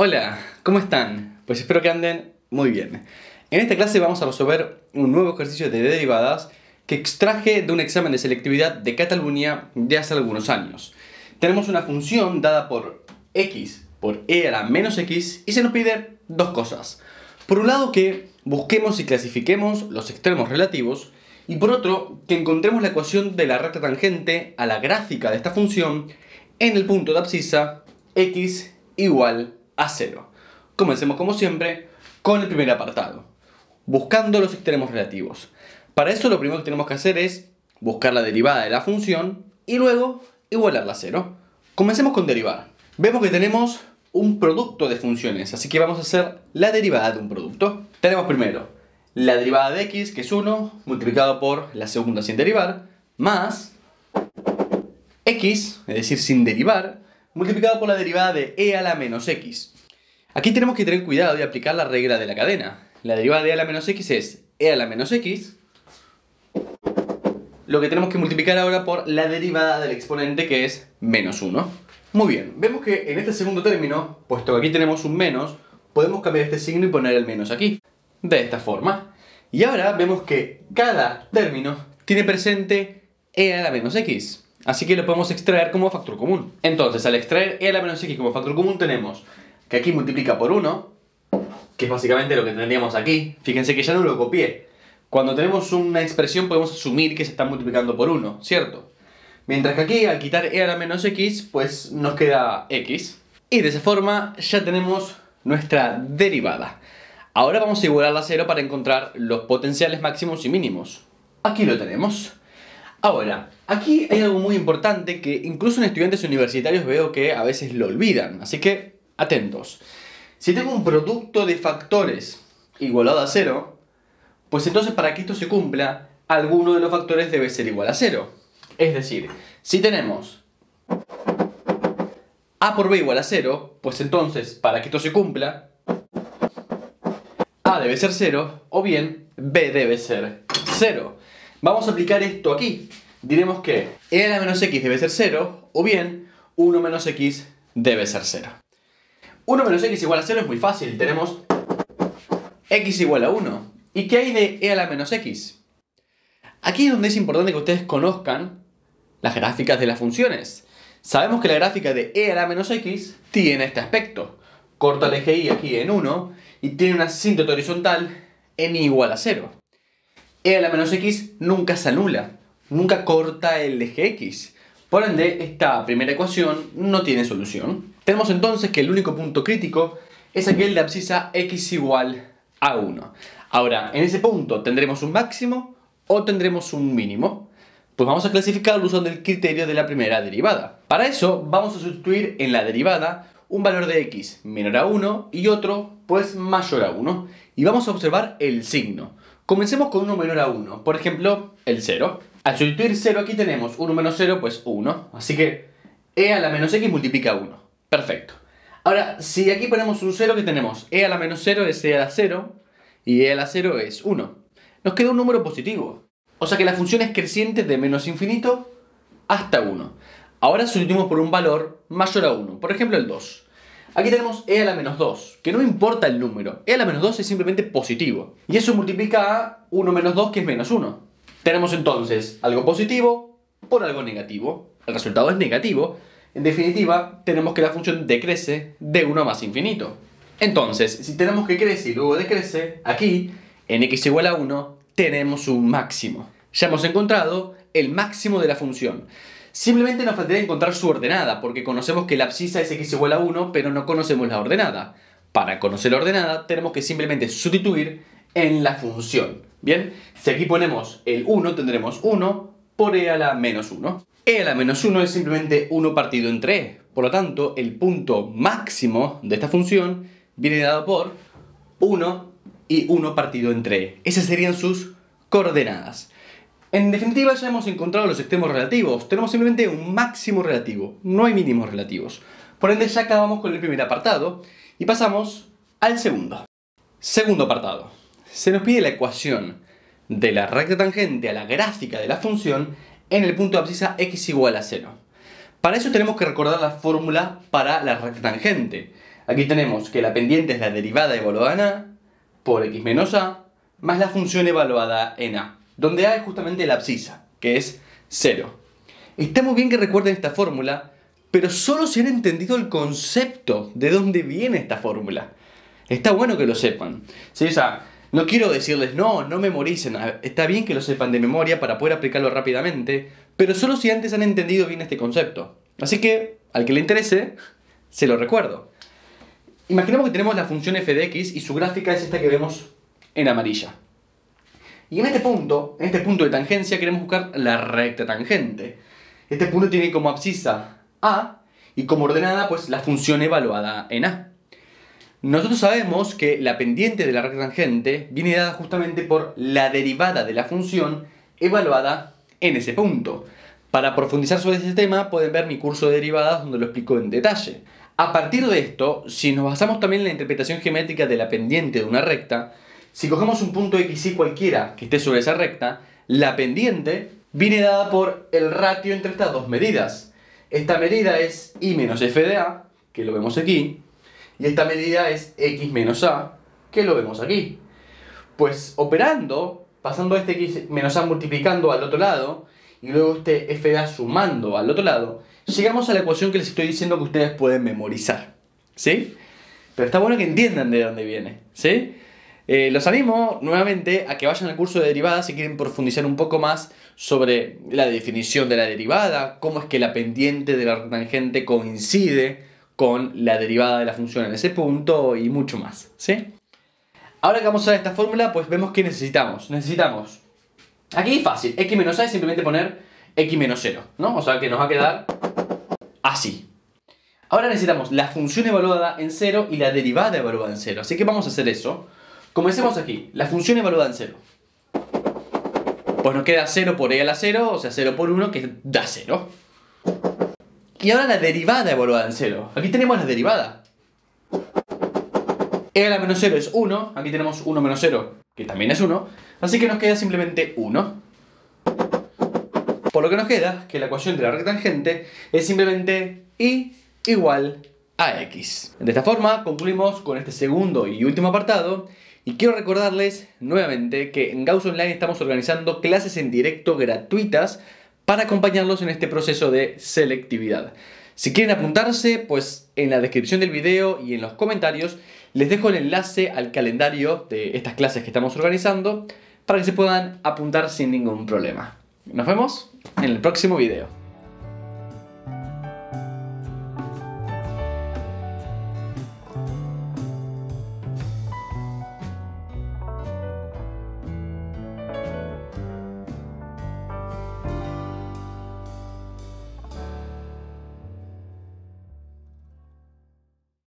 Hola, ¿cómo están? Pues espero que anden muy bien. En esta clase vamos a resolver un nuevo ejercicio de derivadas que extraje de un examen de selectividad de Cataluña de hace algunos años. Tenemos una función dada por x por e a la menos x y se nos pide dos cosas. Por un lado que busquemos y clasifiquemos los extremos relativos y por otro que encontremos la ecuación de la recta tangente a la gráfica de esta función en el punto de abscisa x igual a 0. Comencemos como siempre con el primer apartado, buscando los extremos relativos. Para eso lo primero que tenemos que hacer es buscar la derivada de la función y luego igualarla a 0. Comencemos con derivar. Vemos que tenemos un producto de funciones, así que vamos a hacer la derivada de un producto. Tenemos primero la derivada de x, que es 1, multiplicado por la segunda sin derivar, más x, es decir, sin derivar, multiplicado por la derivada de e a la menos x. Aquí tenemos que tener cuidado y aplicar la regla de la cadena. La derivada de e a la menos x es e a la menos x, lo que tenemos que multiplicar ahora por la derivada del exponente que es menos 1. Muy bien, vemos que en este segundo término, puesto que aquí tenemos un menos, podemos cambiar este signo y poner el menos aquí, de esta forma. Y ahora vemos que cada término tiene presente e a la menos x. Así que lo podemos extraer como factor común. Entonces, al extraer e a menos x como factor común tenemos que aquí multiplica por 1, que es básicamente lo que tendríamos aquí. Fíjense que ya no lo copié. Cuando tenemos una expresión podemos asumir que se está multiplicando por 1, ¿cierto? Mientras que aquí, al quitar e a la menos x, pues nos queda x. Y de esa forma ya tenemos nuestra derivada. Ahora vamos a igualarla a 0 para encontrar los potenciales máximos y mínimos. Aquí lo tenemos. Ahora, aquí hay algo muy importante que incluso en estudiantes universitarios veo que a veces lo olvidan, así que atentos. Si tengo un producto de factores igualado a 0, pues entonces para que esto se cumpla, alguno de los factores debe ser igual a 0. Es decir, si tenemos a por b igual a 0, pues entonces para que esto se cumpla, a debe ser 0 o bien b debe ser 0. Vamos a aplicar esto aquí. Diremos que e a la menos x debe ser 0 o bien 1 menos x debe ser 0. 1 menos x igual a 0 es muy fácil. Tenemos x igual a 1. ¿Y qué hay de e a la menos x? Aquí es donde es importante que ustedes conozcan las gráficas de las funciones. Sabemos que la gráfica de e a la menos x tiene este aspecto. Corta el eje y aquí en 1 y tiene una asíntota horizontal en igual a 0 e a la menos x nunca se anula, nunca corta el eje x. Por ende, esta primera ecuación no tiene solución. Tenemos entonces que el único punto crítico es aquel de abscisa x igual a 1. Ahora, en ese punto tendremos un máximo o tendremos un mínimo. Pues vamos a clasificarlo usando el criterio de la primera derivada. Para eso vamos a sustituir en la derivada un valor de x menor a 1 y otro pues mayor a 1. Y vamos a observar el signo. Comencemos con uno menor a 1, por ejemplo, el 0. Al sustituir 0 aquí tenemos 1 menos 0, pues 1. Así que e a la menos x multiplica 1. Perfecto. Ahora, si aquí ponemos un 0, ¿qué tenemos? e a la menos 0 es e a la 0 y e a la 0 es 1. Nos queda un número positivo. O sea que la función es creciente de menos infinito hasta 1. Ahora sustituimos por un valor mayor a 1, por ejemplo el 2. Aquí tenemos e a la menos 2, que no importa el número. e a la menos 2 es simplemente positivo. Y eso multiplica a 1 menos 2, que es menos 1. Tenemos entonces algo positivo por algo negativo. El resultado es negativo. En definitiva, tenemos que la función decrece de 1 a más infinito. Entonces, si tenemos que crece y luego decrece, aquí, en x igual a 1, tenemos un máximo. Ya hemos encontrado el máximo de la función. Simplemente nos faltaría encontrar su ordenada, porque conocemos que la abscisa es x igual a 1, pero no conocemos la ordenada. Para conocer la ordenada, tenemos que simplemente sustituir en la función. Bien, si aquí ponemos el 1, tendremos 1 por e a la menos 1. e a la menos 1 es simplemente 1 partido entre e. Por lo tanto, el punto máximo de esta función viene dado por 1 y 1 partido entre e. Esas serían sus coordenadas. En definitiva ya hemos encontrado los extremos relativos, tenemos simplemente un máximo relativo, no hay mínimos relativos. Por ende ya acabamos con el primer apartado y pasamos al segundo. Segundo apartado. Se nos pide la ecuación de la recta tangente a la gráfica de la función en el punto de abscisa x igual a 0. Para eso tenemos que recordar la fórmula para la recta tangente. Aquí tenemos que la pendiente es la derivada evaluada en a por x menos a más la función evaluada en a, donde a es justamente la abscisa, que es 0. Está muy bien que recuerden esta fórmula, pero solo si han entendido el concepto de dónde viene esta fórmula. Está bueno que lo sepan. O sea, no quiero decirles, no, no memoricen. Está bien que lo sepan de memoria para poder aplicarlo rápidamente, pero solo si antes han entendido bien este concepto. Así que, al que le interese, se lo recuerdo. Imaginemos que tenemos la función f de x y su gráfica es esta que vemos en amarilla. Y en este punto, en este punto de tangencia, queremos buscar la recta tangente. Este punto tiene como abscisa a y como ordenada pues la función evaluada en a. Nosotros sabemos que la pendiente de la recta tangente viene dada justamente por la derivada de la función evaluada en ese punto. Para profundizar sobre ese tema pueden ver mi curso de derivadas donde lo explico en detalle. A partir de esto, si nos basamos también en la interpretación geométrica de la pendiente de una recta, si cogemos un punto x y cualquiera que esté sobre esa recta, la pendiente viene dada por el ratio entre estas dos medidas. Esta medida es y menos f de a, que lo vemos aquí, y esta medida es x menos a, que lo vemos aquí. Pues operando, pasando este x menos a multiplicando al otro lado, y luego este f de a sumando al otro lado, llegamos a la ecuación que les estoy diciendo que ustedes pueden memorizar. ¿Sí? Pero está bueno que entiendan de dónde viene. ¿Sí? Eh, los animo nuevamente a que vayan al curso de derivadas si quieren profundizar un poco más sobre la definición de la derivada, cómo es que la pendiente de la tangente coincide con la derivada de la función en ese punto y mucho más. ¿sí? Ahora que vamos a esta fórmula, pues vemos que necesitamos. Necesitamos, aquí es fácil, x menos a es simplemente poner x menos 0, ¿no? O sea que nos va a quedar así. Ahora necesitamos la función evaluada en 0 y la derivada evaluada en 0. Así que vamos a hacer eso. Comencemos aquí, la función evaluada en 0. Pues nos queda 0 por e a la 0, o sea 0 por 1, que da 0. Y ahora la derivada evaluada en 0. Aquí tenemos la derivada. e a la menos 0 es 1, aquí tenemos 1 menos 0, que también es 1, así que nos queda simplemente 1. Por lo que nos queda que la ecuación de la rectangente es simplemente y igual a x. De esta forma concluimos con este segundo y último apartado y quiero recordarles nuevamente que en Gauss Online estamos organizando clases en directo gratuitas para acompañarlos en este proceso de selectividad. Si quieren apuntarse, pues en la descripción del video y en los comentarios les dejo el enlace al calendario de estas clases que estamos organizando para que se puedan apuntar sin ningún problema. Nos vemos en el próximo video.